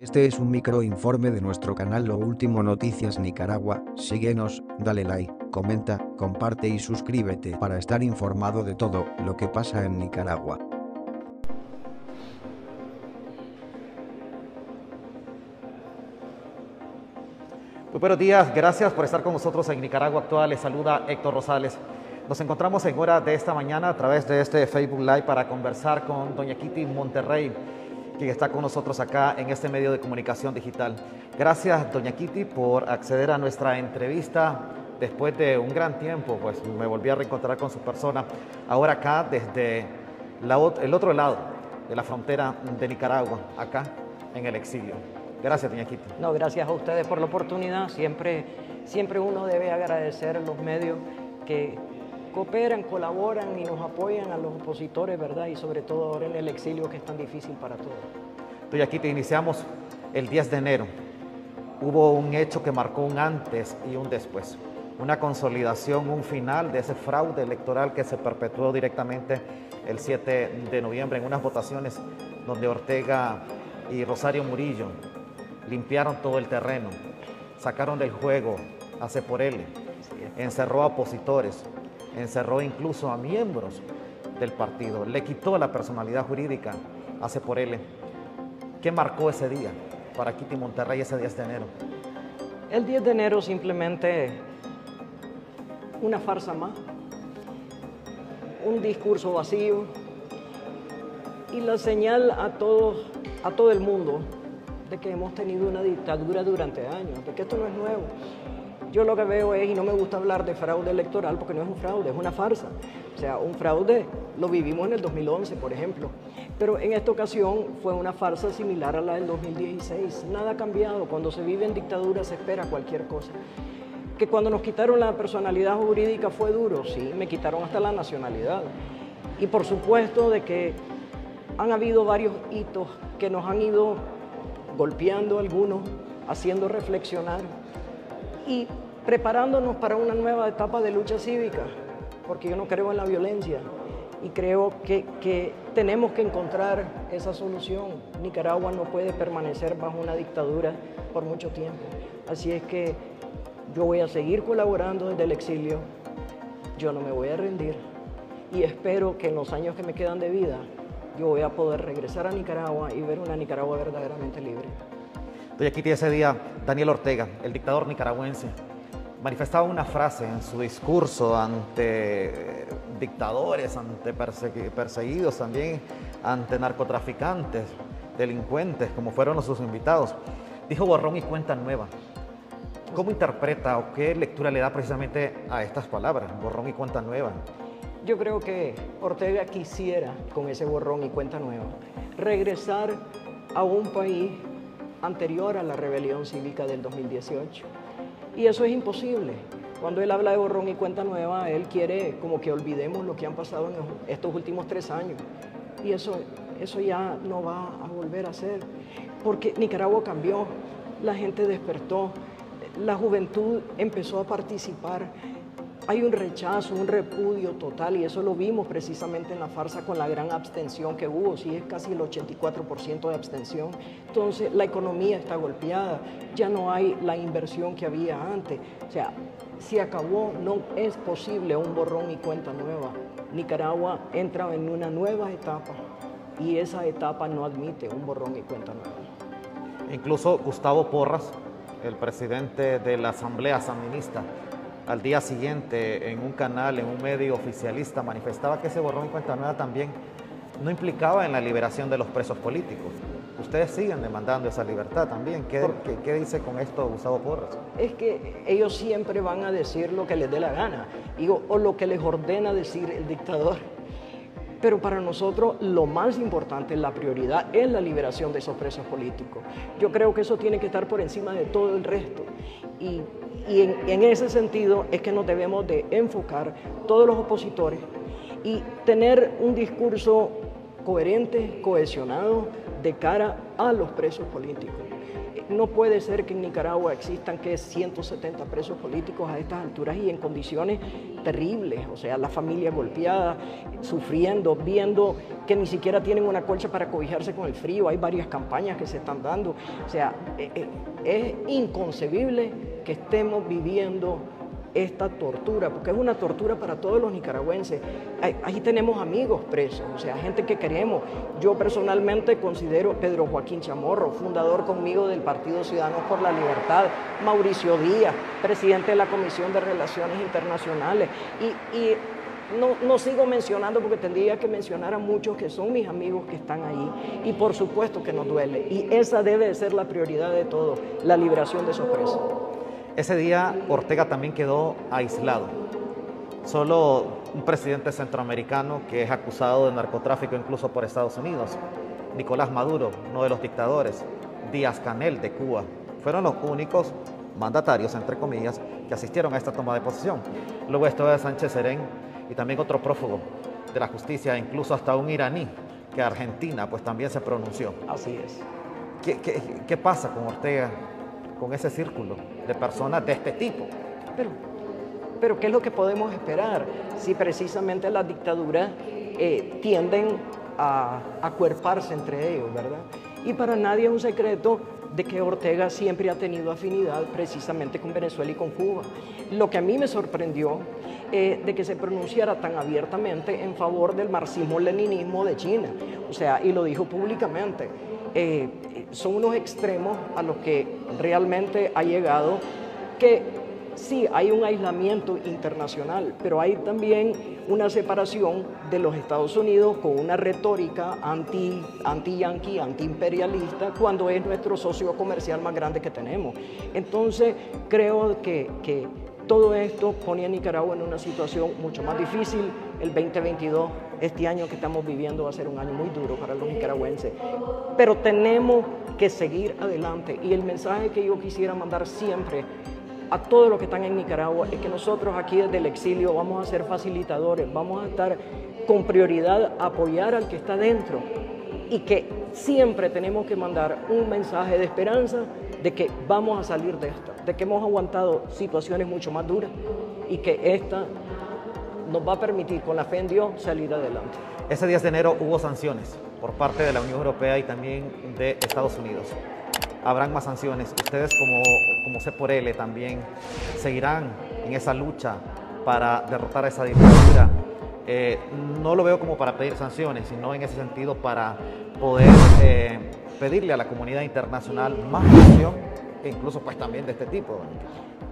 Este es un microinforme de nuestro canal Lo Último Noticias Nicaragua, síguenos, dale like, comenta, comparte y suscríbete para estar informado de todo lo que pasa en Nicaragua. Muy buenos días, gracias por estar con nosotros en Nicaragua Actual. Les saluda Héctor Rosales. Nos encontramos en hora de esta mañana a través de este Facebook Live para conversar con doña Kitty Monterrey, quien está con nosotros acá en este medio de comunicación digital. Gracias, doña Kitty, por acceder a nuestra entrevista después de un gran tiempo, pues me volví a reencontrar con su persona, ahora acá desde el otro lado de la frontera de Nicaragua, acá en el exilio. Gracias, doña Kitty. No, gracias a ustedes por la oportunidad. Siempre, siempre uno debe agradecer los medios que cooperan, colaboran y nos apoyan a los opositores, ¿verdad? Y sobre todo ahora en el exilio que es tan difícil para todos. Estoy aquí, te iniciamos el 10 de enero. Hubo un hecho que marcó un antes y un después. Una consolidación, un final de ese fraude electoral que se perpetuó directamente el 7 de noviembre en unas votaciones donde Ortega y Rosario Murillo limpiaron todo el terreno, sacaron del juego a Ceporelli, encerró a opositores, encerró incluso a miembros del partido, le quitó la personalidad jurídica hace por él. ¿Qué marcó ese día para Kitty Monterrey ese 10 de enero? El 10 de enero simplemente una farsa más, un discurso vacío y la señal a a todo el mundo de que hemos tenido una dictadura durante años, de que esto no es nuevo. Yo lo que veo es, y no me gusta hablar de fraude electoral porque no es un fraude, es una farsa. O sea, un fraude lo vivimos en el 2011, por ejemplo. Pero en esta ocasión fue una farsa similar a la del 2016. Nada ha cambiado. Cuando se vive en dictadura se espera cualquier cosa. Que cuando nos quitaron la personalidad jurídica fue duro, sí, me quitaron hasta la nacionalidad. Y por supuesto de que han habido varios hitos que nos han ido golpeando algunos, haciendo reflexionar y preparándonos para una nueva etapa de lucha cívica, porque yo no creo en la violencia y creo que, que, tenemos que encontrar esa solución. Nicaragua no puede permanecer bajo una dictadura por mucho tiempo. Así es que yo voy a seguir colaborando desde el exilio, yo no me voy a rendir y espero que en los años que me quedan de vida yo voy a poder regresar a Nicaragua y ver una Nicaragua verdaderamente libre. Estoy aquí ese día Daniel Ortega, el dictador nicaragüense, manifestaba una frase en su discurso ante dictadores, ante perseguidos también, ante narcotraficantes, delincuentes, como fueron sus invitados. Dijo borrón y cuenta nueva. ¿Cómo interpreta o qué lectura le da precisamente a estas palabras, borrón y cuenta nueva? Yo creo que Ortega quisiera, con ese borrón y cuenta nueva, regresar a un país anterior a la rebelión cívica del 2018. Y eso es imposible. Cuando él habla de borrón y cuenta nueva, él quiere como que olvidemos lo que han pasado en estos últimos tres años. Y eso, eso ya no va a volver a ser. Porque Nicaragua cambió, la gente despertó, la juventud empezó a participar hay un rechazo, un repudio total y eso lo vimos precisamente en la farsa con la gran abstención que hubo, sí es casi el 84% de abstención. Entonces la economía está golpeada, ya no hay la inversión que había antes. O sea, se acabó, no es posible un borrón y cuenta nueva. Nicaragua entra en una nueva etapa y esa etapa no admite un borrón y cuenta nueva. Incluso Gustavo Porras, el presidente de la Asamblea Sandinista, al día siguiente en un canal, en un medio oficialista, manifestaba que ese borrón y cuenta nueva también no implicaba en la liberación de los presos políticos. Ustedes siguen demandando esa libertad también. ¿Qué, ¿qué, dice con esto Gustavo Porras? Es que ellos siempre van a decir lo que les dé la gana o lo que les ordena decir el dictador. Pero para nosotros lo más importante, la prioridad es la liberación de esos presos políticos. Yo creo que eso tiene que estar por encima de todo el resto. Y y en, ese sentido es que nos debemos de enfocar todos los opositores y tener un discurso coherente, cohesionado, de cara a los presos políticos. No puede ser que en Nicaragua existan que 170 presos políticos a estas alturas y en condiciones terribles, o sea, la familia golpeada, sufriendo, viendo que ni siquiera tienen una colcha para cobijarse con el frío, hay varias campañas que se están dando, o sea, eh, eh, es inconcebible que estemos viviendo esta tortura, porque es una tortura para todos los nicaragüenses. Ahí, tenemos amigos presos, o sea, gente que queremos. Yo personalmente considero Pedro Joaquín Chamorro, fundador conmigo del Partido Ciudadanos por la Libertad, Mauricio Díaz, presidente de la Comisión de Relaciones Internacionales, y, no, no, sigo mencionando porque tendría que mencionar a muchos que son mis amigos que están ahí y por supuesto que nos duele y esa debe de ser la prioridad de todo, la liberación de esos presos. Ese día Ortega también quedó aislado. Solo un presidente centroamericano que es acusado de narcotráfico incluso por Estados Unidos, Nicolás Maduro, uno de los dictadores, Díaz Canel de Cuba, fueron los únicos mandatarios, entre comillas, que asistieron a esta toma de posición. Luego esto de Sánchez Serén y también otro prófugo de la justicia, incluso hasta un iraní, que Argentina pues también se pronunció. Así es. ¿Qué, qué, qué pasa con Ortega con ese círculo de personas de este tipo. Pero, pero ¿qué es lo que podemos esperar si precisamente las dictaduras eh, tienden a acuerparse entre ellos, verdad? Y para nadie es un secreto de que Ortega siempre ha tenido afinidad precisamente con Venezuela y con Cuba. Lo que a mí me sorprendió eh, de que se pronunciara tan abiertamente en favor del marxismo-leninismo de China, o sea, y lo dijo públicamente. Eh, son unos extremos a los que realmente ha llegado que sí hay un aislamiento internacional, pero hay también una separación de los Estados Unidos con una retórica anti, anti-yanqui, anti-imperialista, cuando es nuestro socio comercial más grande que tenemos. Entonces, creo que, que todo esto pone a Nicaragua en una situación mucho más difícil. El 2022, este año que estamos viviendo, va a ser un año muy duro para los nicaragüenses. Pero tenemos que seguir adelante. Y el mensaje que yo quisiera mandar siempre a todos los que están en Nicaragua es que nosotros aquí desde el exilio vamos a ser facilitadores, vamos a estar con prioridad a apoyar al que está dentro y que siempre tenemos que mandar un mensaje de esperanza de que vamos a salir de esto, de que hemos aguantado situaciones mucho más duras y que esta nos va a permitir, con la fe salir adelante. Ese 10 de enero hubo sanciones por parte de la Unión Europea y también de Estados Unidos. Habrán más sanciones. Ustedes como, como C por L también seguirán en esa lucha para derrotar a esa dictadura. Eh, no lo veo como para pedir sanciones, sino en ese sentido para poder eh, pedirle a la comunidad internacional más acción incluso pues también de este tipo.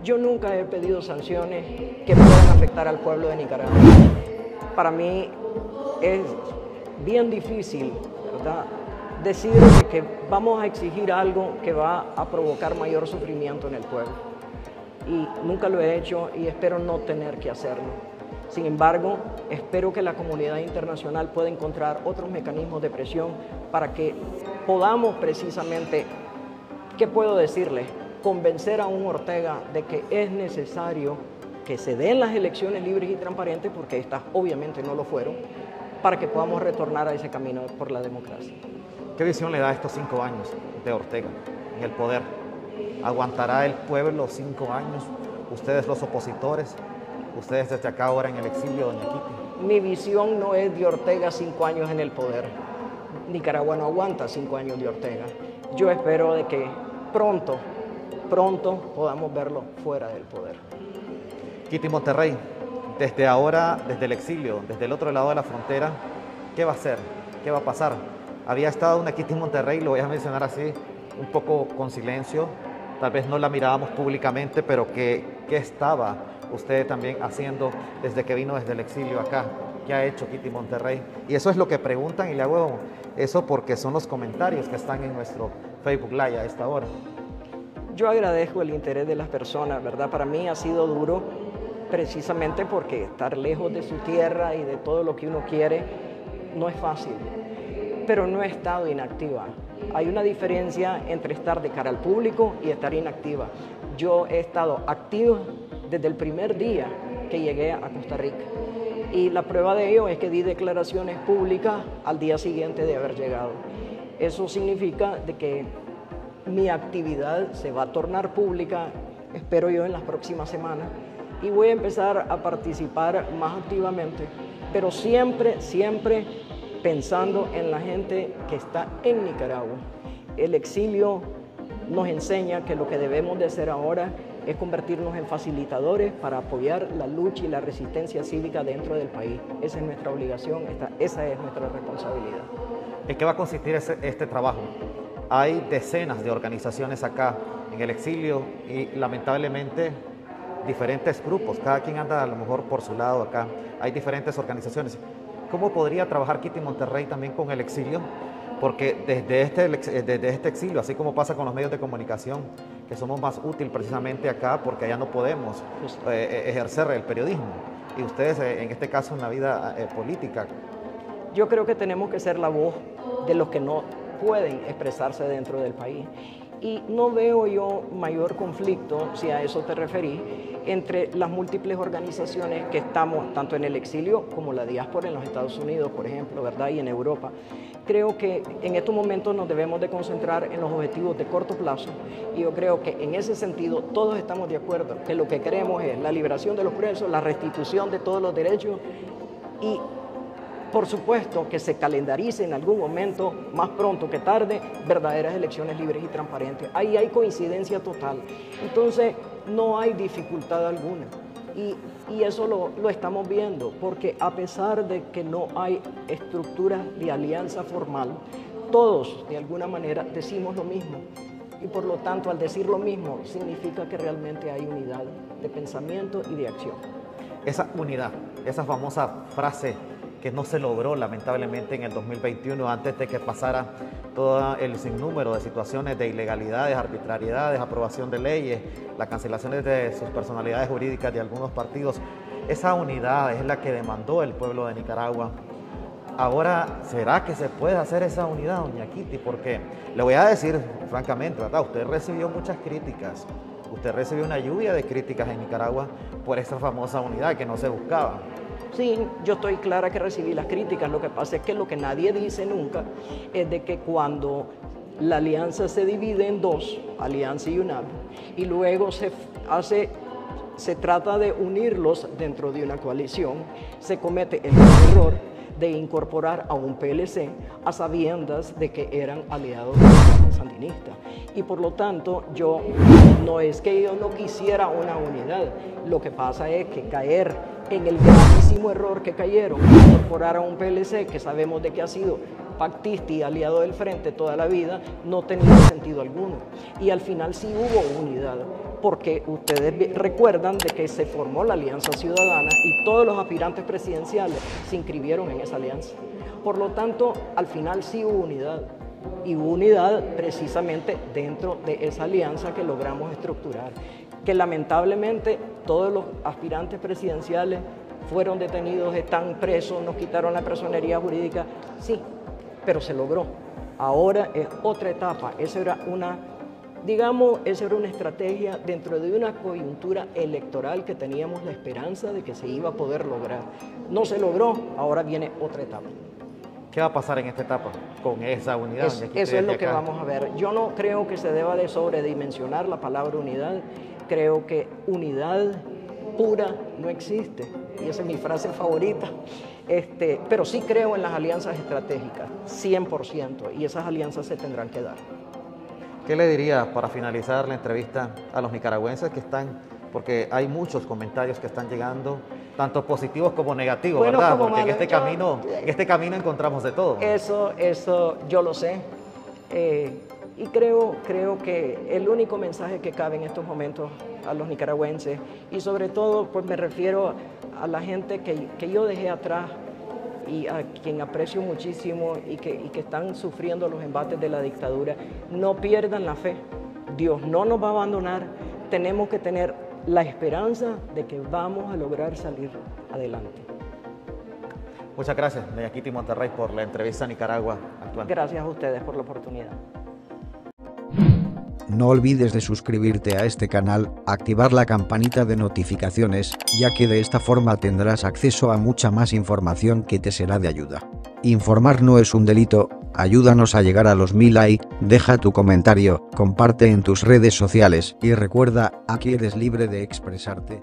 Yo nunca he pedido sanciones que puedan afectar al pueblo de Nicaragua. Para mí es bien difícil, ¿verdad? Decir que vamos a exigir algo que va a provocar mayor sufrimiento en el pueblo. Y nunca lo he hecho y espero no tener que hacerlo. Sin embargo, espero que la comunidad internacional pueda encontrar otros mecanismos de presión para que podamos precisamente, ¿qué puedo decirle? Convencer a un Ortega de que es necesario que se den las elecciones libres y transparentes, porque estas obviamente no lo fueron, para que podamos retornar a ese camino por la democracia. ¿Qué visión le da a estos cinco años de Ortega en el poder? ¿Aguantará el pueblo cinco años? ¿Ustedes los opositores? ustedes desde acá ahora en el exilio, doña Kitty? Mi visión no es de Ortega cinco años en el poder. Nicaragua no aguanta cinco años de Ortega. Yo espero de que pronto, pronto podamos verlo fuera del poder. Kitty Monterrey, desde ahora, desde el exilio, desde el otro lado de la frontera, ¿qué va a hacer? ¿Qué va a pasar? Había estado una Kitty Monterrey, lo voy a mencionar así, un poco con silencio, tal vez no la mirábamos públicamente, pero que, que estaba usted también haciendo desde que vino desde el exilio acá? ¿Qué ha hecho Kitty Monterrey? Y eso es lo que preguntan y le hago eso porque son los comentarios que están en nuestro Facebook Live a esta hora. Yo agradezco el interés de las personas, ¿verdad? Para mí ha sido duro precisamente porque estar lejos de su tierra y de todo lo que uno quiere no es fácil, pero no he estado inactiva. Hay una diferencia entre estar de cara al público y estar inactiva. Yo he estado activo desde el primer día que llegué a Costa Rica. Y la prueba de ello es que di declaraciones públicas al día siguiente de haber llegado. Eso significa de que mi actividad se va a tornar pública, espero yo, en las próximas semanas, y voy a empezar a participar más activamente, pero siempre, siempre pensando en la gente que está en Nicaragua. El exilio nos enseña que lo que debemos de hacer ahora es convertirnos en facilitadores para apoyar la lucha y la resistencia cívica dentro del país. Esa es nuestra obligación, esa es nuestra responsabilidad. ¿En qué va a consistir este trabajo? Hay decenas de organizaciones acá en el exilio y lamentablemente diferentes grupos, cada quien anda a lo mejor por su lado acá, hay diferentes organizaciones. ¿Cómo podría trabajar Kitty Monterrey también con el exilio? Porque desde este, desde este exilio, así como pasa con los medios de comunicación, que somos más útil precisamente acá porque allá no podemos eh, eh, ejercer el periodismo. Y ustedes, eh, en este caso, en la vida política. Yo creo que tenemos que ser la voz de los que no pueden expresarse dentro del país. Y no veo yo mayor conflicto, si a eso te referís, entre las múltiples organizaciones que estamos, tanto en el exilio como la diáspora en los Estados Unidos, por ejemplo, ¿verdad? Y en Europa. Creo que en estos momentos nos debemos de concentrar en los objetivos de corto plazo y yo creo que en ese sentido todos estamos de acuerdo que lo que queremos es la liberación de los presos, la restitución de todos los derechos y por supuesto que se calendarice en algún momento, más pronto que tarde, verdaderas elecciones libres y transparentes. Ahí hay coincidencia total. Entonces, no hay dificultad alguna. Y, eso lo, lo, estamos viendo, porque a pesar de que no hay estructura de alianza formal, todos de alguna manera decimos lo mismo. Y por lo tanto, al decir lo mismo, significa que realmente hay unidad de pensamiento y de acción. Esa unidad, esa famosa frase que no se logró lamentablemente en el 2021 antes de que pasara todo el sinnúmero de situaciones de ilegalidades, arbitrariedades, aprobación de leyes, las cancelaciones de sus personalidades jurídicas de algunos partidos. Esa unidad es la que demandó el pueblo de Nicaragua. Ahora, ¿será que se puede hacer esa unidad, doña Kitty? Porque le voy a decir francamente, ¿verdad? Usted recibió muchas críticas. Usted recibió una lluvia de críticas en Nicaragua por esa famosa unidad que no se buscaba. Sí, yo estoy clara que recibí las críticas. Lo que pasa es que lo que nadie dice nunca es de que cuando la alianza se divide en dos, alianza y UNAP, y luego se hace se trata de unirlos dentro de una coalición, se comete el error de incorporar a un PLC a sabiendas de que eran aliados sandinistas. Y por lo tanto, yo no es que yo no quisiera una unidad, lo que pasa es que caer en el gravísimo error que cayeron, incorporar a un PLC que sabemos de que ha sido pactista y aliado del frente toda la vida, no tenía sentido alguno. Y al final sí hubo unidad, porque ustedes recuerdan de que se formó la Alianza Ciudadana y todos los aspirantes presidenciales se inscribieron en esa alianza. Por lo tanto, al final sí hubo unidad. Y unidad precisamente dentro de esa alianza que logramos estructurar que lamentablemente todos los aspirantes presidenciales fueron detenidos, están presos, nos quitaron la personería jurídica, sí, pero se logró. Ahora es otra etapa, esa era una, digamos, esa era una estrategia dentro de una coyuntura electoral que teníamos la esperanza de que se iba a poder lograr. No se logró, ahora viene otra etapa. ¿Qué va a pasar en esta etapa con esa unidad? eso es lo que vamos a ver. Yo no creo que se deba de sobredimensionar la palabra unidad creo que unidad pura no existe. Y esa es mi frase favorita. Este, pero sí creo en las alianzas estratégicas, 100%, y esas alianzas se tendrán que dar. ¿Qué le diría para finalizar la entrevista a los nicaragüenses que están, porque hay muchos comentarios que están llegando, tanto positivos como negativos, ¿verdad? porque en este, camino, en este camino encontramos de todo. Eso, eso yo lo sé. Eh, y creo, creo que el único mensaje que cabe en estos momentos a los nicaragüenses, y sobre todo pues me refiero a la gente que, que yo dejé atrás y a quien aprecio muchísimo y que, y que están sufriendo los embates de la dictadura, no pierdan la fe. Dios no nos va a abandonar. Tenemos que tener la esperanza de que vamos a lograr salir adelante. Muchas gracias, Doña Kitty Monterrey, por la entrevista a Nicaragua actual. Gracias a ustedes por la oportunidad. No olvides de suscribirte a este canal, activar la campanita de notificaciones, ya que de esta forma tendrás acceso a mucha más información que te será de ayuda. Informar no es un delito, Ayúdanos a llegar a los mil like, deja tu comentario, comparte en tus redes sociales y recuerda, aquí eres libre de expresarte.